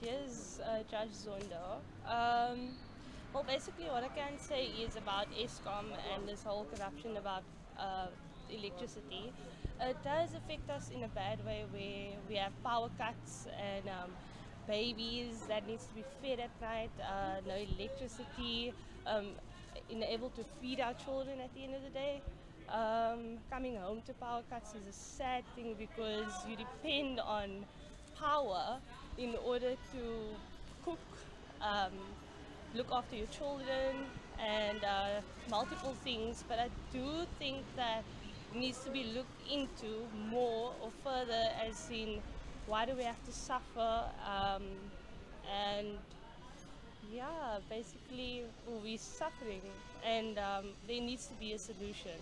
Thanks, uh, Judge Zondo. Um, well, basically, what I can say is about Eskom and this whole corruption about uh, electricity. It does affect us in a bad way where we have power cuts and um, babies that needs to be fed at night, uh, no electricity, um, unable to feed our children at the end of the day. Um, coming home to power cuts is a sad thing because you depend on power in order to cook, um, look after your children, and uh, multiple things. But I do think that needs to be looked into more or further as in why do we have to suffer? Um, and yeah basically we're suffering? And um, there needs to be a solution